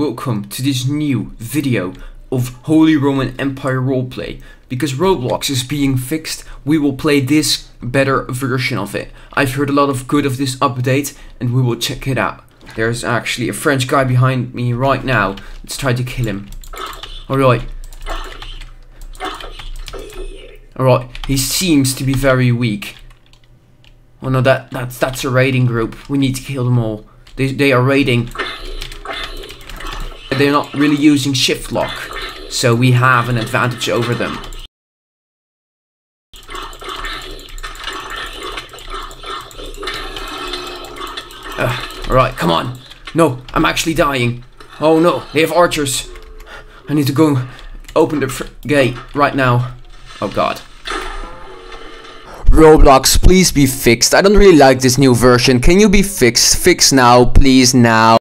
welcome to this new video of Holy Roman Empire roleplay. Because Roblox is being fixed, we will play this better version of it. I've heard a lot of good of this update and we will check it out. There's actually a French guy behind me right now. Let's try to kill him. Alright. Alright, he seems to be very weak. Oh no, that, that's, that's a raiding group. We need to kill them all. They, they are raiding. They're not really using shift lock, so we have an advantage over them. Uh, Alright, come on. No, I'm actually dying. Oh no, they have archers. I need to go open the gate right now. Oh god. Roblox, please be fixed. I don't really like this new version. Can you be fixed? Fix now, please now.